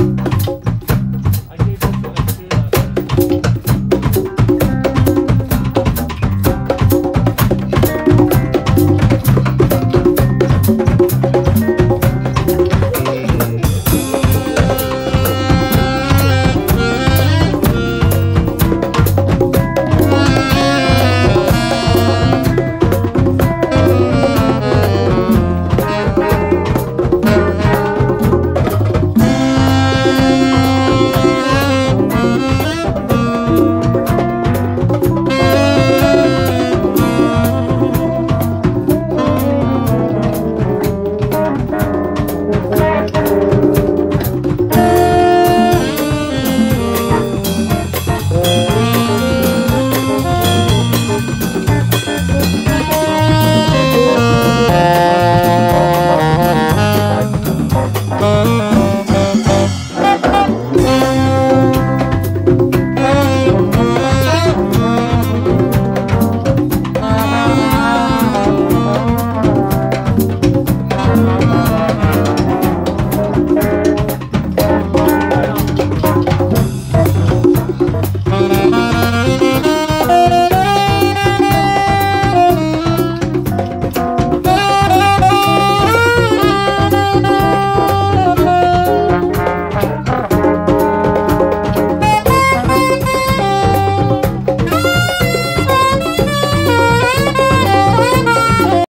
I gave up on a tuna.